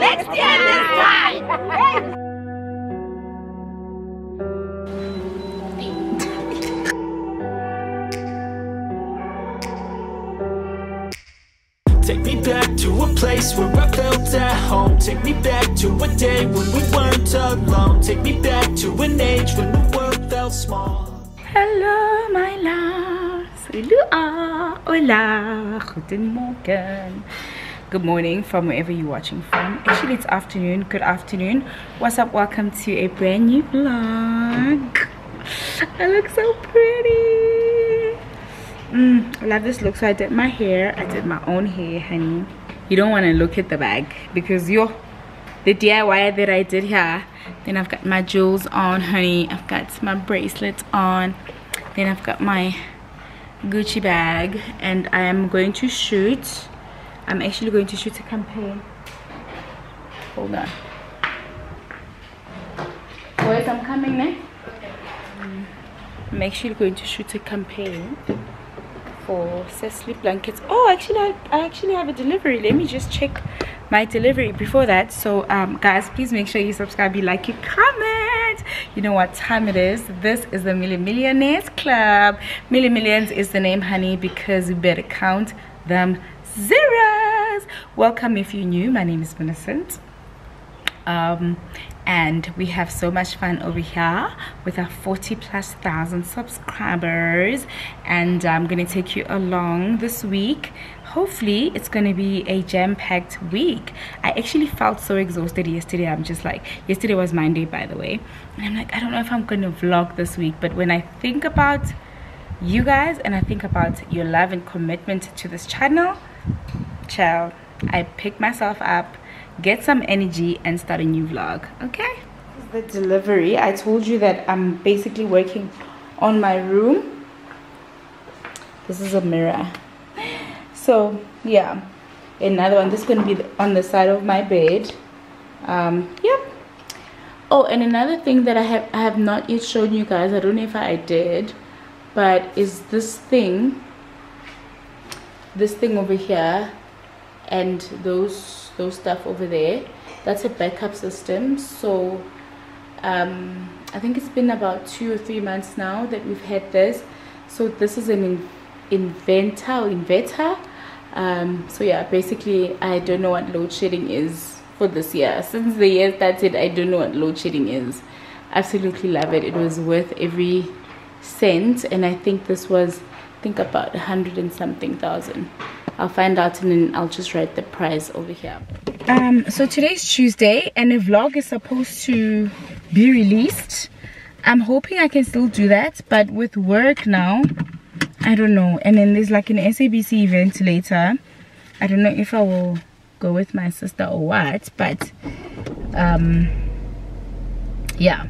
Next year this time. Take me back to a place where I felt at home Take me back to a day when we weren't alone Take me back to an age when the world felt small Hello my loves. Hola. Ah, hola. Guten Morgen. Good morning from wherever you're watching from. Actually, it's afternoon. Good afternoon. What's up? Welcome to a brand new vlog. I look so pretty. Mm, I love this look. So I did my hair. I did my own hair, honey. You don't want to look at the bag because you're the DIY that I did here. Then I've got my jewels on, honey. I've got my bracelet on. Then I've got my Gucci bag. And I am going to shoot. I'm actually going to shoot a campaign. Hold on. Boys, I'm coming now. I'm actually going to shoot a campaign for Cecily blankets. Oh, actually, I, I actually have a delivery. Let me just check my delivery before that. So, um, guys, please make sure you subscribe, you like, you comment. You know what time it is. This is the Milli Millionaires Club. Milli Millions is the name, honey, because we better count them zeros. Welcome if you're new. My name is Millicent um and we have so much fun over here with our 40 plus thousand subscribers. And i'm gonna take you along this week. Hopefully it's gonna be a jam-packed week. I actually felt so exhausted yesterday. I'm just like yesterday was monday by the way. And i'm like i don't know if i'm gonna vlog this week but when i think about you guys and i think about your love and commitment to this channel child i pick myself up get some energy and start a new vlog okay? The delivery. I told you that i'm basically working on my room. This is a mirror. So yeah another one. This is going to be on the side of my bed. Um yep oh and another thing that i have i have not yet shown you guys i don't know if i did but is this thing this thing over here and those those stuff over there. That's a backup system. So um, I think it's been about two or three months now that we've had this. So this is an in inventor inverter. Um, so yeah basically I don't know what load shedding is for this year. Since the year started I don't know what load shedding is. Absolutely love it. It was worth every cent and I think this was I think about a hundred and something thousand I'll find out and then I'll just write the price over here. Um, so today's Tuesday and the vlog is supposed to be released. I'm hoping I can still do that, but with work now, I don't know. And then there's like an SABC event later. I don't know if I will go with my sister or what, but um, yeah.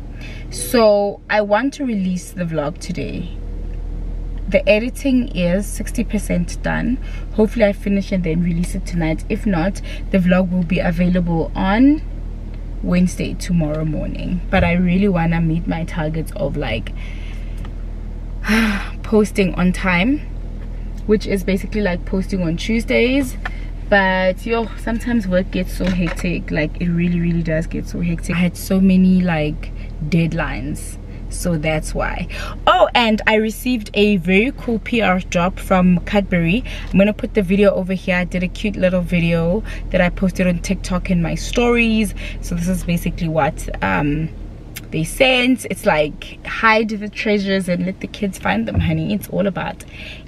So I want to release the vlog today the editing is 60% done. Hopefully i finish and then release it tonight. If not the vlog will be available on wednesday tomorrow morning. But i really want to meet my targets of like posting on time which is basically like posting on tuesdays. But yo sometimes work gets so hectic. Like it really really does get so hectic. I had so many like deadlines so that's why. Oh and i received a very cool pr job from cadbury. I'm gonna put the video over here. I did a cute little video that i posted on tiktok in my stories. So this is basically what um they sent. It's like hide the treasures and let the kids find them honey. It's all about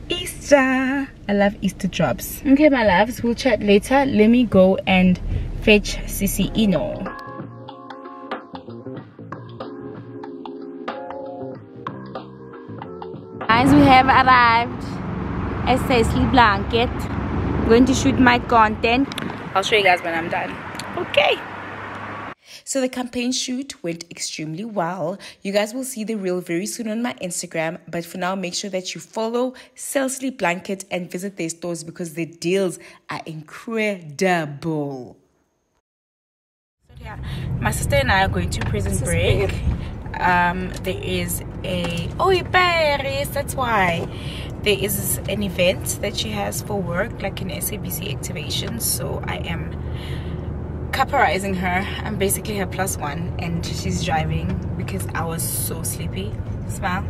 easter. I love easter jobs. Okay my loves we'll chat later. Let me go and fetch sissy ino have arrived at Cecily Blanket I'm going to shoot my content I'll show you guys when I'm done okay so the campaign shoot went extremely well. You guys will see the reel very soon on my Instagram. But for now, make sure that you follow Cecily Blanket and visit their stores because the deals are incredible. So yeah, my sister and I are going to prison break um there is a oh Paris that's why. There is an event that she has for work like an SABC activation so I am capperizing her. I'm basically her plus one and she's driving because i was so sleepy. Smile.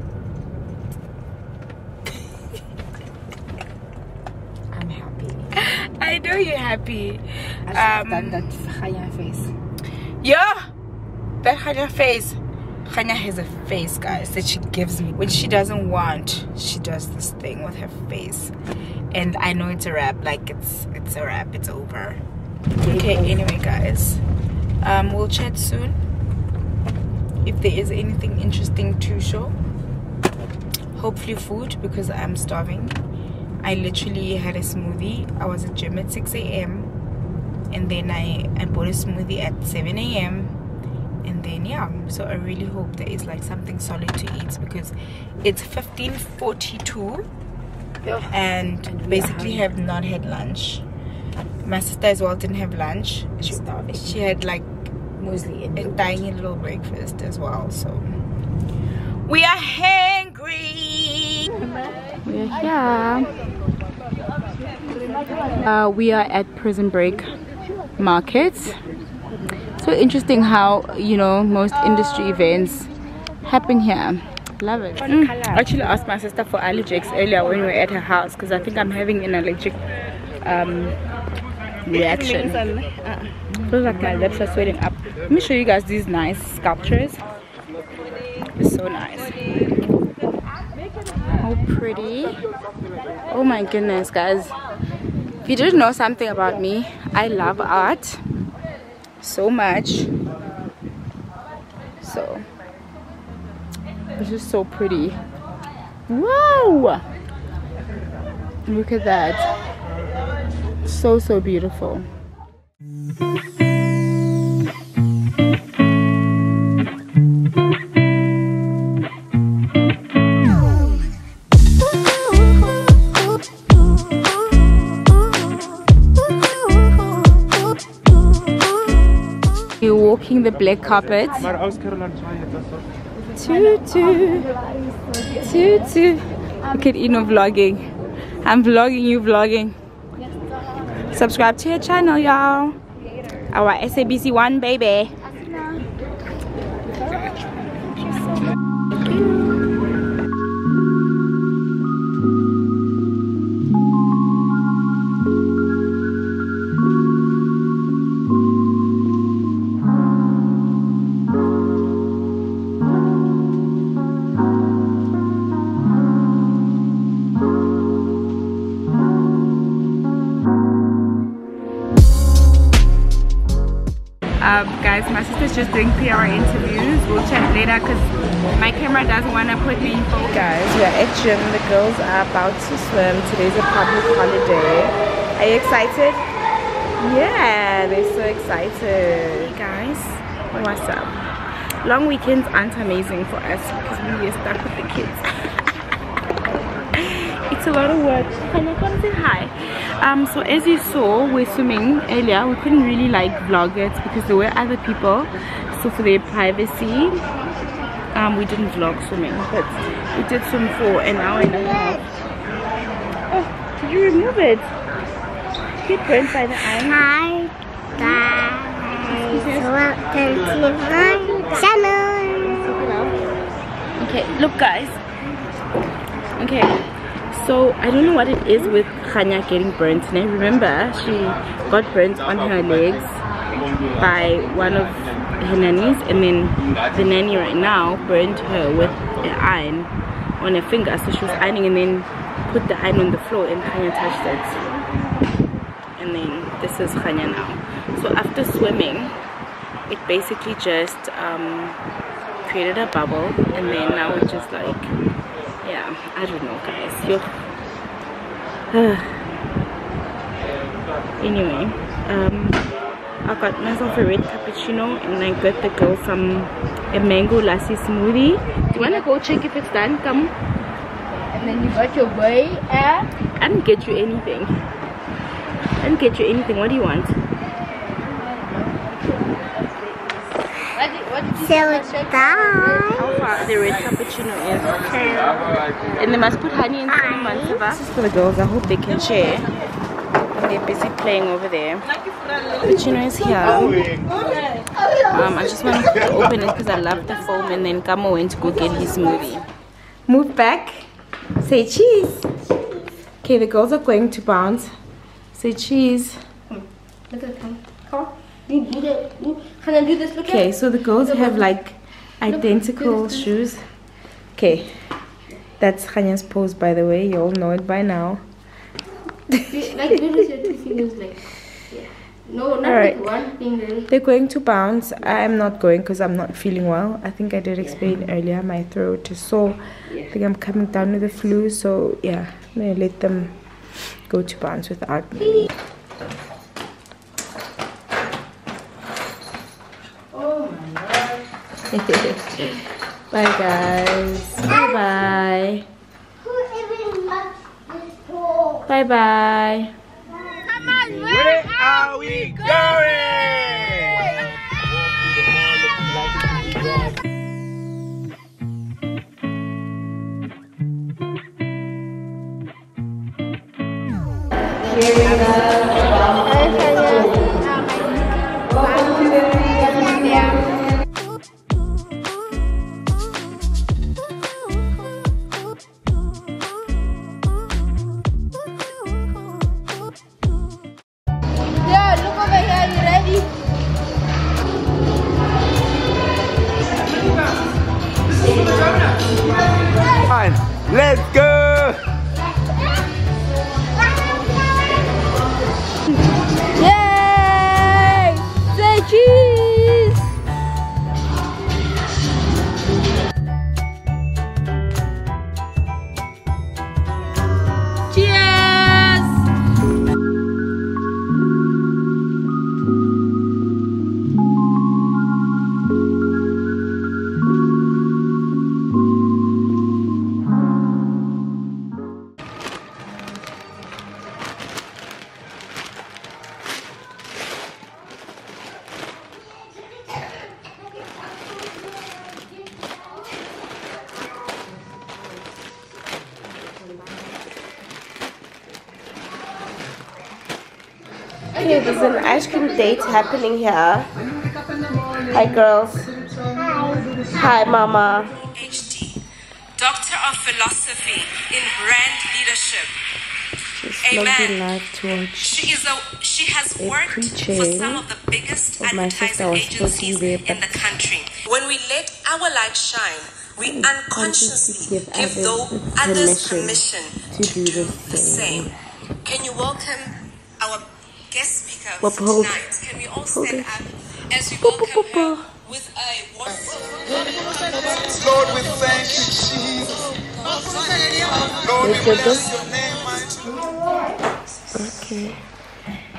I'm happy. i know you're happy. I Um, um, that Khaya face. yeah that Khanya face Khanya has a face guys that she gives me. When she doesn't want she does this thing with her face. And i know it's a wrap like it's it's a wrap it's over. Okay anyway guys um we'll chat soon. If there is anything interesting to show hopefully food because i'm starving. I literally had a smoothie. I was at gym at 6 a.m and then i i bought a smoothie at 7 a.m and yeah so i really hope there is like something solid to eat because it's 1542 and And basically have not had lunch. My sister as well didn't have lunch. She, she had like Mostly in a the tiny little breakfast as well so. We are hungry we are here uh, we are at prison break market so interesting how you know most industry events happen here. Love it. Mm. I actually asked my sister for allergics earlier when we were at her house because i think i'm having an allergic um, reaction. Feels like my lips are sweating up. Let me show you guys these nice sculptures. It's so nice. How pretty. Oh my goodness guys. If you didn't know something about me i love art so much. So it's just so pretty. Wow look at that. So so beautiful the black carpet toot toot toot toot look at Eno vlogging. I'm vlogging you vlogging. Subscribe to your channel y'all. Our SABC one baby. um, guys my sister's just doing PR interviews. We'll chat later because my camera doesn't want to put me in focus. Guys we are at gym. The girls are about to swim. Today's a public holiday. Are you excited? Yeah they're so excited. Hey guys. What's up? Long weekends aren't amazing for us because we are stuck with the kids. It's a lot of work. Can I come say hi um so as you saw we're swimming earlier. We couldn't really like vlog it because there were other people. So for their privacy um we didn't vlog swimming but we did swim for an hour and a half. Oh did you remove it? Get burnt by the eye. Hi guys, welcome to my channel. okay look guys. Okay so i don't know what it is with Khanya getting burnt. And i remember she got burnt on her legs by one of her nannies. And then the nanny right now burnt her with an iron on her finger. So she was ironing and then put the iron on the floor and Khanya touched it. And then this is Khanya now. So after swimming it basically just um, created a bubble. And then now it's just like i don't know guys. Yo. anyway um i got myself a red cappuccino and i got the girl some a mango lassi smoothie. Do you want to go check if it's done? Come. And then you got your boy and i didn't get you anything. I didn't get you anything. What do you want what did, what did you So say? it's how far the red cappuccino is and they must put honey in some months this is for the girls i hope they can share they're busy playing over there. Puccino is here. Um, I just wanted to open it because I love the foam and then Kamo went to go get his movie. Move back. Say cheese. Okay, the girls are going to bounce. Say cheese. Look at come. Come on. Do, do the, do, can I do this? Look Okay, so the girls have like identical shoes. Okay, that's Khanya's pose by the way. You all know it by now. Like, your two fingers, like. Yeah. No, not one finger. They're going to bounce. I'm not going because I'm not feeling well. I think I did explain earlier. My throat is sore. I think I'm coming down with the flu. So yeah, I'm gonna let them go to bounce without me. Oh my god. bye guys. Bye bye. Who even this? Bye bye. Come on, Where are we going? Yeah, happening here. Hi, girls. Hi, Mama. PhD, Doctor of Philosophy in Brand Leadership. She's Amen. She is a she has worked for some of the biggest of my sister. advertising was supposed to agencies there, in the country. When we let our light shine, we unconsciously give give others permission to do the same. Can you welcome our guest speaker Whoop, for tonight? Can we all Hold stand up as we Boop, boop, welcome boop, her with a wonderful Lord, we thank you, Jesus. Lord, we bless your name, mighty Okay.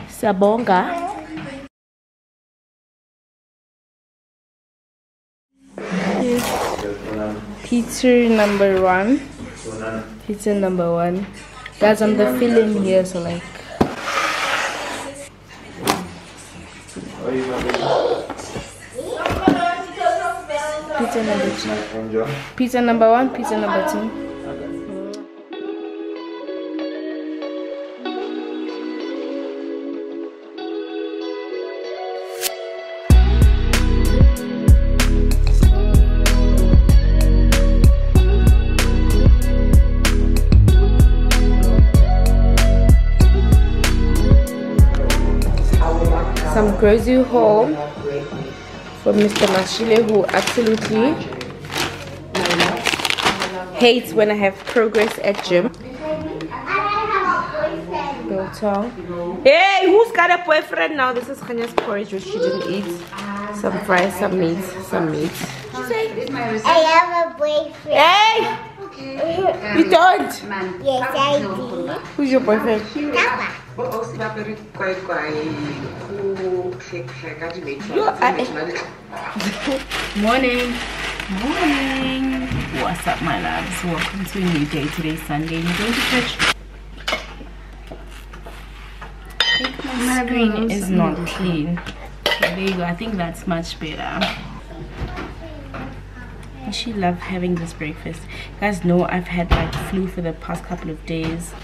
Sabonga. Pizza number one. Pizza number one. Guys, I'm the film here, so like. Pizza number two. Pizza number one, pizza number two. Grocery haul for Mr. Mashile who absolutely hates when I have progress at gym. Biltong. Hey, who's got a boyfriend now? This is Khanya's porridge which she didn't eat. Some fries, some meat, some meat. I have a boyfriend. Hey! You don't! Yes, I do. Who's your boyfriend? Papa. You I, Morning. Morning. What's up, my loves? Welcome to a new day. Today, Sunday. You're going to church. I think my screen is not clean. Okay, there you go. I think that's much better. I actually love having this breakfast. You guys know I've had like flu for the past couple of days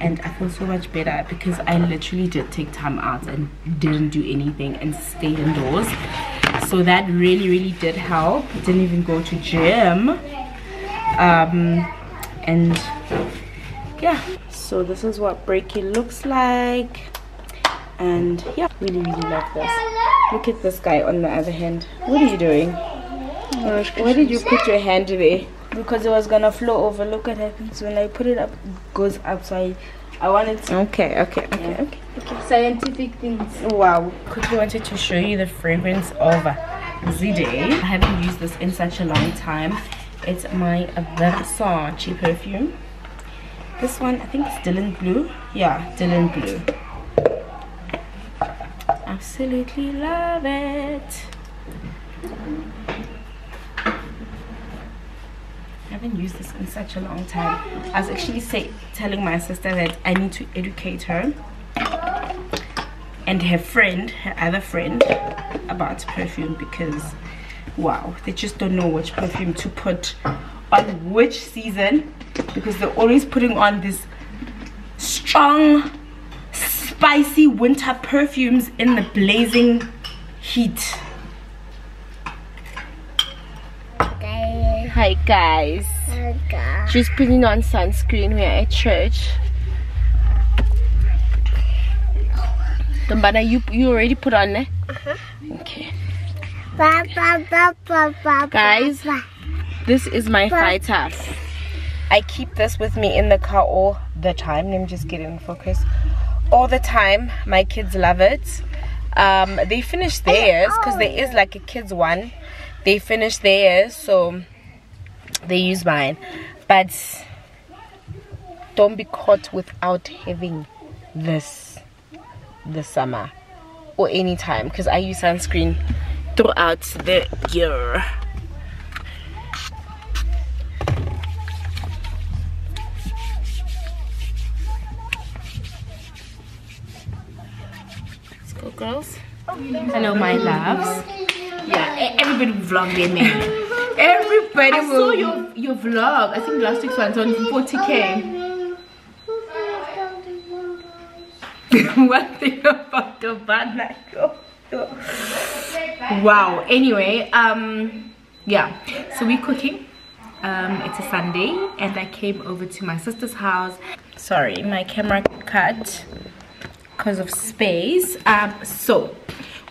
and I feel so much better because I literally did take time out and didn't do anything and stayed indoors. So that really really did help. Didn't even go to gym. Um and yeah so this is what breaking looks like. And yeah really really love this. Look at this guy on the other hand. What are you doing? Why did you put your hand there because it was gonna flow over. Look what happens when i put it up it goes outside i I wanted to okay okay okay Yeah. okay. Okay Scientific things. wow. Quickly wanted to show you the fragrance of zide. I haven't used this in such a long time. It's my versace perfume. This one i think it's dylan blue. Yeah dylan blue. Absolutely love it. I haven't used this in such a long time. I was actually say, telling my sister that I need to educate her and her friend, her other friend, about perfume because wow, they just don't know which perfume to put on which season because they're always putting on this strong, spicy winter perfumes in the blazing heat. Hi guys. She's putting on sunscreen. We're at church. Dumbana, you you already put on, eh? Okay. Guys, this is my fighter. I keep this with me in the car all the time. Let me just get it in focus. All the time. My kids love it. Um, they finished theirs because there is like a kids one. They finished theirs, so they use mine. But don't be caught without having this this summer or anytime because I use sunscreen throughout the year. Let's go, girls. Hello, my loves. Yeah, everybody vlog their man. Everybody I will. saw your your vlog. I think last week's one's on 40k. One thing about the banana. Wow. Anyway, um, yeah. So we're cooking. Um, it's a Sunday, and I came over to my sister's house. Sorry, my camera cut because of space. Um, so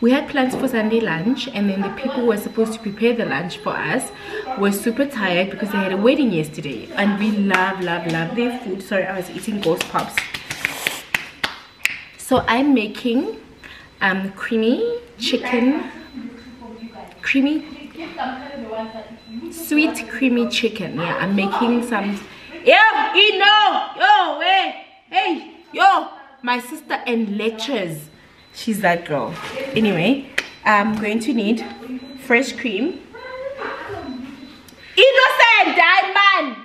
we had plans for Sunday lunch, and then the people who were supposed to prepare the lunch for us were super tired because they had a wedding yesterday, and we love, love, love their food. Sorry, I was eating ghost pops. So I'm making um creamy chicken, creamy sweet creamy chicken. Yeah, I'm making some. yeah you know, yo, hey, hey, yo, my sister and lectures. She's that girl. Anyway, I'm going to need fresh cream. Innocent diamond.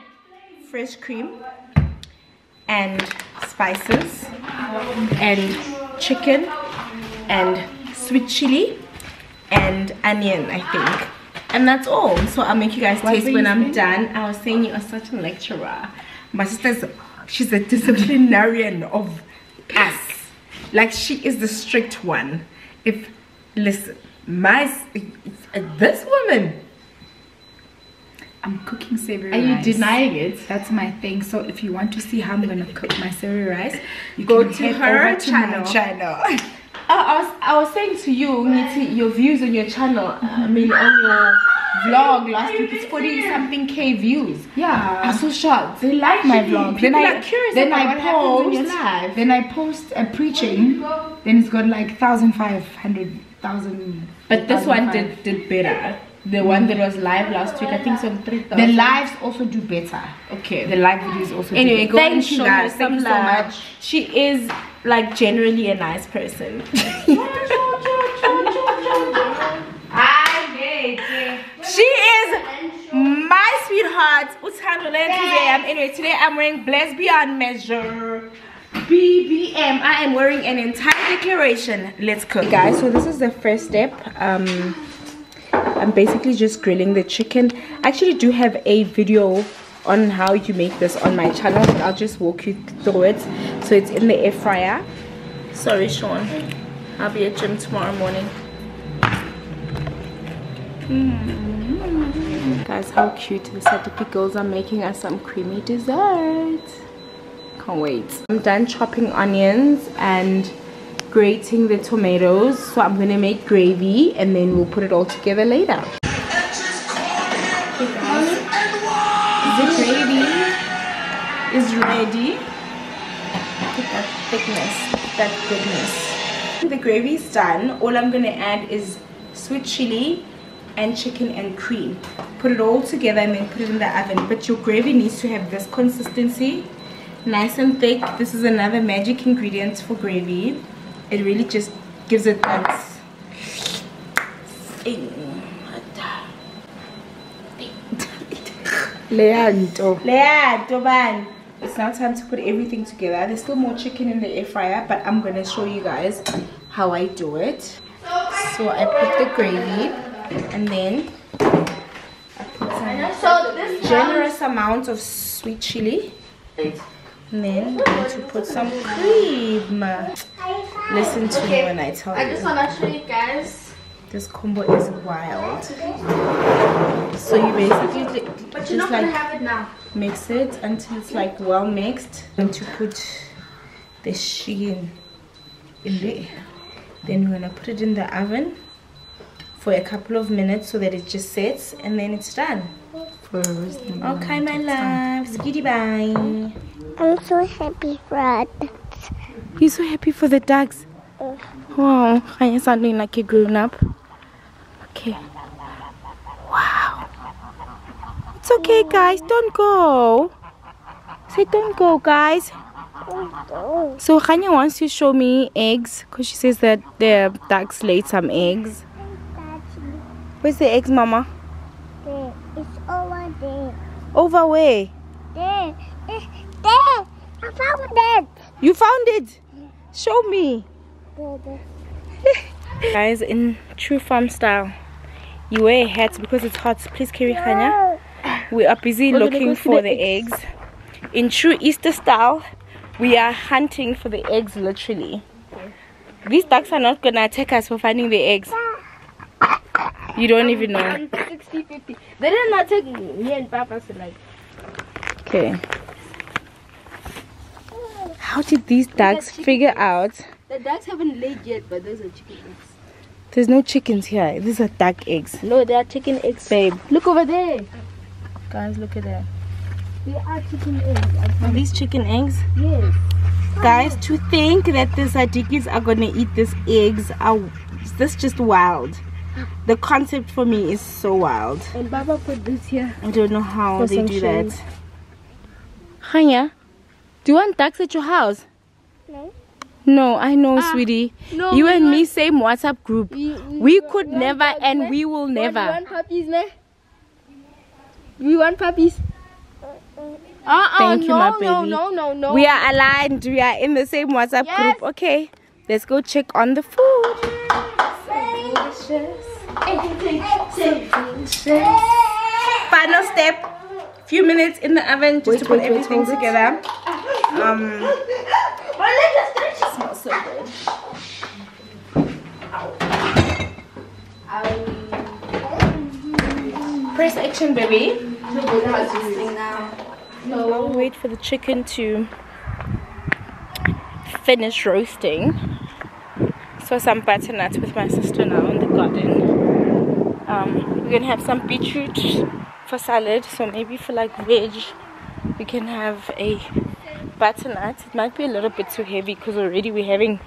Fresh cream and spices and chicken and sweet chili and onion, I think. And that's all. So I'll make you guys taste when I'm done. I was saying you are such a lecturer. My sister's she's a disciplinarian of us. Like she is the strict one. If listen, my this woman I'm cooking savory rice. are you denying it? That's my thing. So if you want to see how I'm gonna cook my savory rice, you Go can to head her over to my channel. channel. Oh, I was I was saying to you, Niti, your views on your channel, I mean on your vlog last week, it's 40 something K views. Yeah. I'm so shocked. They like my vlog. Then I then about I what happens in your post life. then I post a preaching. Then it's got like thousand five hundred thousand. But this one did did better. The one that was live mm. last week, I think 3,000. The lives also do better. Okay. The live videos also. Anyway, do go better. and thank you show guys. her Thank some you so much. She is like generally a nice person. my sweetheart. Uthando Lentuzeyam. Anyway, today I'm wearing Bless Beyond Measure. BBM. I am wearing an entire declaration. Let's cook. Guys, so this is the first step. Um I'm basically just grilling the chicken. I actually do have a video on how you make this on my channel but i'll just walk you through it so it's in the air fryer sorry sean i'll be at gym tomorrow morning mm. Guys how cute the Sadiki girls are making us some creamy dessert can't wait. I'm done chopping onions and grating the tomatoes so i'm gonna make gravy and then we'll put it all together later. The gravy is ready? Look at that thickness that goodness the gravy is done. All i'm gonna add is sweet chili and chicken and cream put it all together and then put it in the oven but your gravy needs to have this consistency nice and thick this is another magic ingredient for gravy it really just gives it that. Leandro, man. It's now time to put everything together. There's still more chicken in the air fryer, but I'm gonna show you guys how I do it. So I put the gravy and then generous amount of sweet chili. And then going to put some cream. Listen to me when I tell you. I just want to show you guys. This combo is wild. So you basically But just you're not like gonna have it now. mix it until it's like well mixed. And to put the sheen in there. Then we're gonna put it in the oven for a couple of minutes so that it just sets and then it's done. Okay, my loves. Giddy bye. I'm so happy for that. You're so happy for the dogs. Uh. Wow, I'm sounding like a grown up. Okay. Wow. It's okay, guys. Don't go. Say, don't go, guys. So, Khanya wants to show me eggs because she says that the ducks laid some eggs. Where's the eggs, Mama? There. It's over there. Over where? There. It's there. I found it. You found it? Show me. There, there. Guys, in true farm style, you wear a hat because it's hot. Please carry Khanya. We are busy looking for the eggs. In true Easter style, we are hunting for the eggs literally. These ducks are not gonna attack us for finding the eggs. You don't even know. 60 50. They did not take me and Papa to like. Okay. How did these ducks figure out The ducks haven't laid yet, but those are chicken eggs. there's no chickens here? These are duck eggs. No, they are chicken eggs. Babe, Look over there. guys, look at that. They are chicken eggs. Are these chicken eggs? Yes. Guys, to think that the Sadikis are gonna eat these eggs, are this just wild. The concept for me is so wild. And Baba put this here. I don't know how they do shade. that. Khanya, do you want ducks at your house? No. No, I know, Ah, sweetie. no, you we and me, same WhatsApp group. We, We could want never puppies, and we will What, never. We want puppies, ne? We want puppies. Uh-uh, Thank you, no, my No, baby. no, no, no. We are aligned. We are in the same WhatsApp Yes. group. Okay, let's go check on the food. Final step. Few minutes in the oven just to put everything together. Um, smells so good. Press action, baby. We'll wait for the chicken to finish roasting. So some butternut with my sister now in the garden. Um, we're gonna have some beetroot for salad. So maybe for like veg, we can have a butternut. It might be a little bit too heavy because already we're having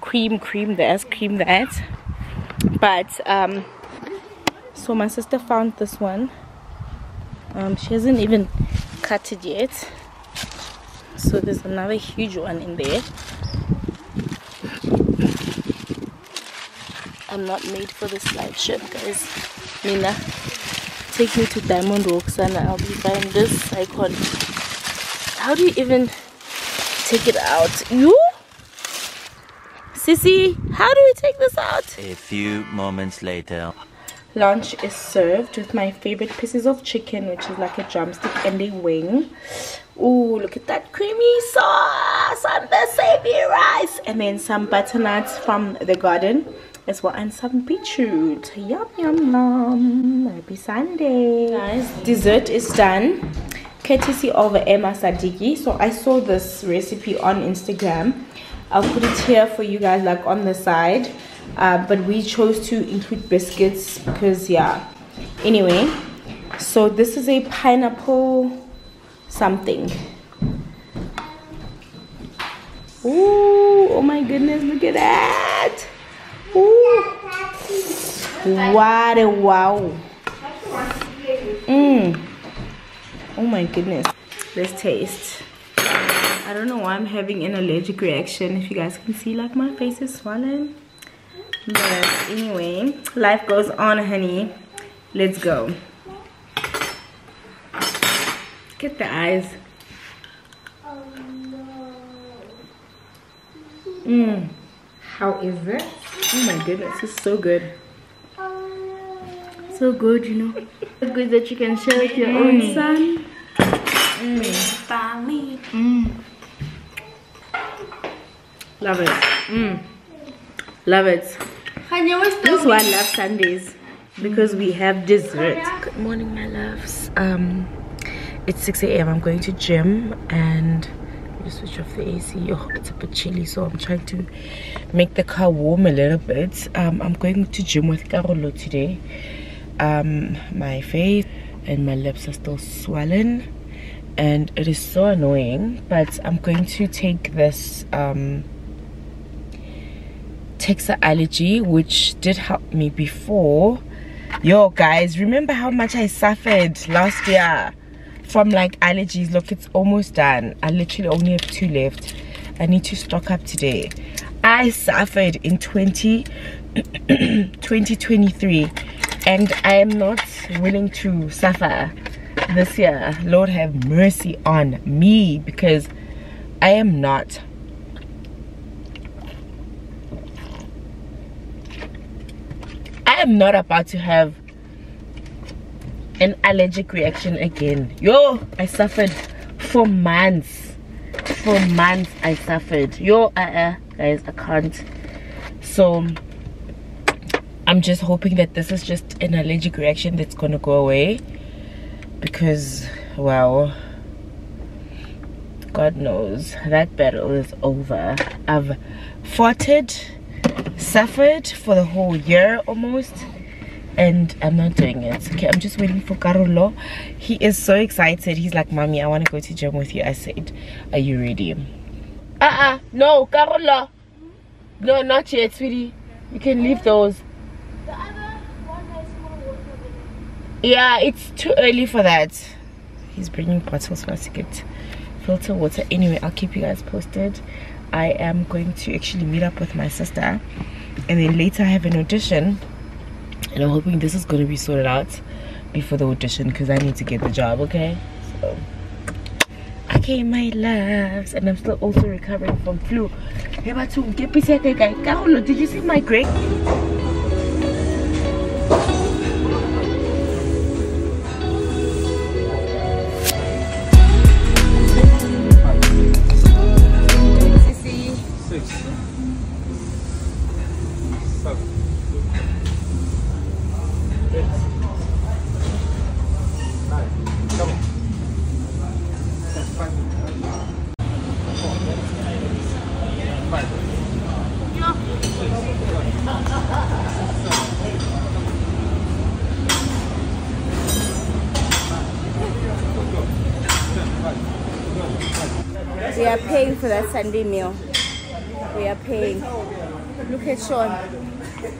cream, cream this, cream that. But um, so my sister found this one. Um, she hasn't even cut it yet. So there's another huge one in there. I'm not made for this light ship, guys. Mina, take me to Diamond Walks and I'll be buying this icon. How do you even take it out? You? Sissy, how do we take this out? A few moments later. lunch is served with my favorite pieces of chicken which is like a drumstick and a wing oh look at that creamy sauce on the savory rice and then some butternuts from the garden as well and some beetroot. Yum yum yum. Happy sunday. Guys dessert is done. Courtesy of emma sadiki. So i saw this recipe on instagram. I'll put it here for you guys like on the side. Uh, but we chose to include biscuits because yeah. Anyway so this is a pineapple something. Ooh, oh my goodness look at that Ooh. what a wow Mmm. oh my goodness let's taste I don't know why I'm having an allergic reaction if you guys can see like my face is swollen but anyway life goes on honey let's go Get the eyes Mmm. How is it? Oh my goodness, it's so good. So good, you know. So good that you can share with your own son. Family. Love it. Mm. Love it. This one loves Sundays because we have dessert. Good morning, my loves. Um, it's 6 a.m. I'm going to gym and just switch off the AC. Oh, it's a bit chilly, so I'm trying to make the car warm a little bit. Um, I'm going to gym with Carolo today. Um, my face and my lips are still swollen, and it is so annoying. But I'm going to take this um Texa allergy, which did help me before. Yo, guys, remember how much I suffered last year? From like allergies look it's almost done. I literally only have two left. I need to stock up today. I suffered in 20 2023 and i am not willing to suffer this year. Lord have mercy on me because i am not. I am not about to have an allergic reaction again. Yo i suffered for months. For months i suffered. Yo uh, uh guys i can't. So i'm just hoping that this is just an allergic reaction that's gonna go away. Because wow god knows that battle is over. I've fought it suffered for the whole year almost and I'm not doing it. Okay, I'm just waiting for Carolo. He is so excited. He's like, Mommy, I want to go to gym with you. I said, Are you ready? Uh-uh. No, Carolo. No, not yet, sweetie. You can leave those. Yeah, it's too early for that. He's bringing bottles for us to get filter water. Anyway, I'll keep you guys posted. I am going to actually meet up with my sister. And then later I have an audition and i'm hoping this is going to be sorted out before the audition because i need to get the job okay? So okay my loves. And i'm still also recovering from flu. Did you see my grade are paying for that Sunday meal. We are paying. Look at Sean.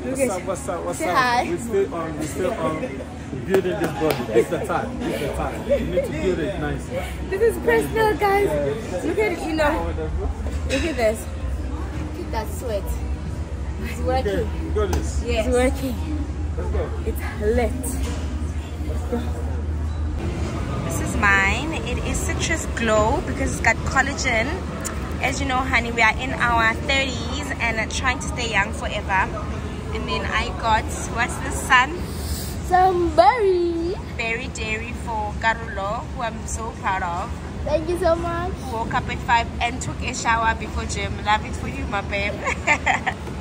Look What's up, what's up, what's Say up? hi. We still on, um, we still on um, building this body. It's the time, it's the time. You need to build it nice. This is personal, guys. Look at you know. Look at this. Look at that sweat. It's Okay, working. we got this. It's working. Let's go. It's lit. This is mine. It is Citrus Glow because it's got collagen. As you know, honey, we are in our 30s and trying to stay young forever. And then I got, what's the sun? some berry Berry Dairy for Garulo, who I'm so proud of. Thank you so much. Who woke up at 5 and took a shower before gym. Love it for you, my babe.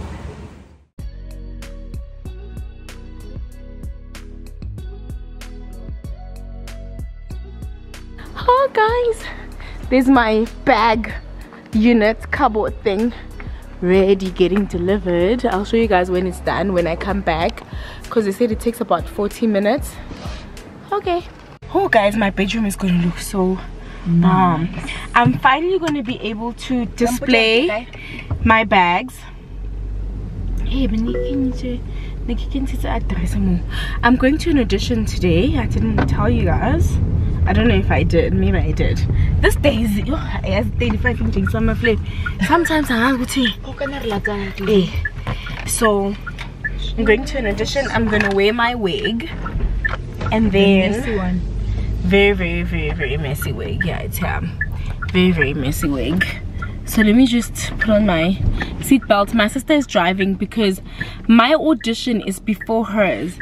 oh, guys. There's my bag unit cupboard thing ready getting delivered. I'll show you guys when it's done when i come back because they said it takes about 40 minutes. Okay. Oh guys my bedroom is going to look so bomb. I'm finally going to be able to display my bags. I'm going to an audition today. I didn't tell you guys I don't know if I did. Maybe I did. This day is oh, yes, 35 inches summer flip. Sometimes I have to eh. So I'm going to an audition. I'm gonna wear my wig and then very very very very messy wig. Yeah, it's um very very messy wig. So let me just put on my seatbelt. My sister is driving because my audition is before hers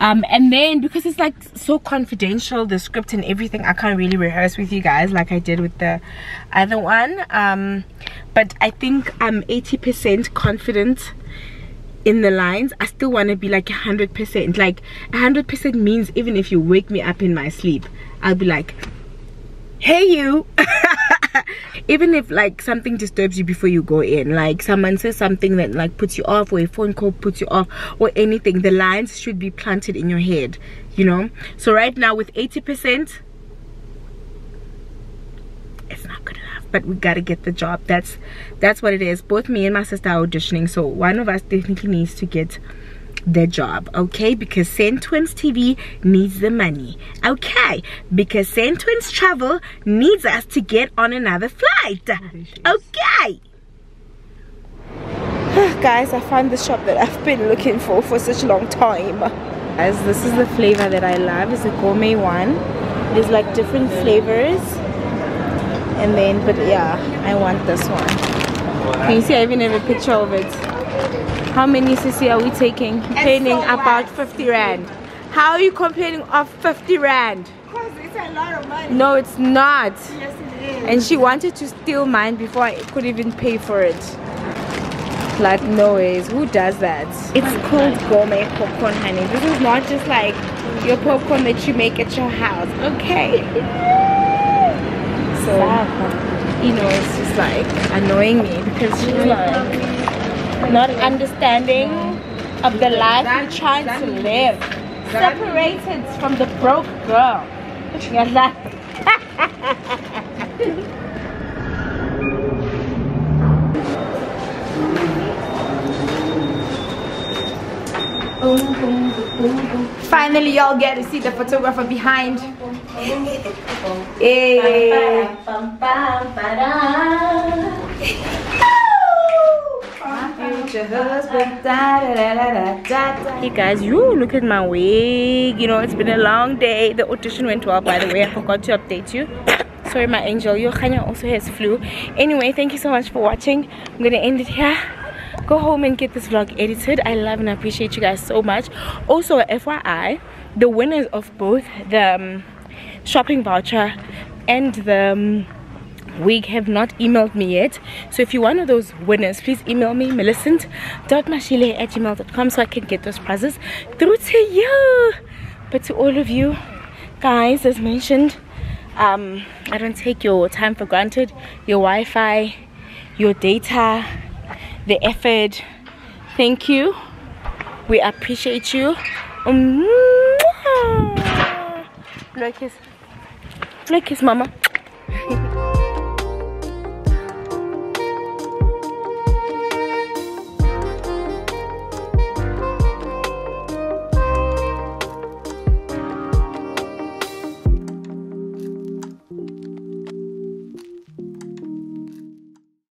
um and then because it's like so confidential the script and everything i can't really rehearse with you guys like i did with the other one. Um but i think i'm 80 percent confident in the lines. I still want to be like 100 percent like 100 percent means even if you wake me up in my sleep i'll be like hey you even if like something disturbs you before you go in like someone says something that like puts you off or a phone call puts you off or anything the lines should be planted in your head you know? So right now with 80 percent it's not good enough. But we gotta get the job. That's that's what it is. Both me and my sister are auditioning so one of us definitely needs to get their job okay? Because Sand Twins TV needs the money okay? Because Sand Twins Travel needs us to get on another flight okay? Guys I found the shop that I've been looking for for such a long time. Guys this is the flavor that I love. It's a gourmet one. There's like different flavors. And then but yeah I want this one. Can you see? I even have a picture of it how many cc are we taking? Complaining so about 50 rand. How are you complaining of 50 rand? Because it's a lot of money. No, it's not. Yes, it is. And she wanted to steal mine before I could even pay for it. Like, no ways. Who does that? It's called gourmet popcorn, honey. This is not just like your popcorn that you make at your house. Okay. So, you know, it's just like annoying me because she's like not understanding of the life you're trying to live. Separated from the broke girl. Finally, y'all get to see the photographer behind. hey hey guys, you look at my wig. You know, it's been a long day. The audition went well, by the way. I forgot to update you. Sorry, my angel. Your Khanya also has flu. Anyway, thank you so much for watching. I'm gonna end it here. Go home and get this vlog edited. I love and appreciate you guys so much. Also, FYI, the winners of both the um, shopping voucher and the um, wig have not emailed me yet. So if you're one of those winners please email me millicent.mashile at gmail.com so i can get those prizes through to you. But to all of you guys as mentioned um i don't take your time for granted. Your wi-fi your data the effort. Thank you. We appreciate you. Um, kiss kiss mama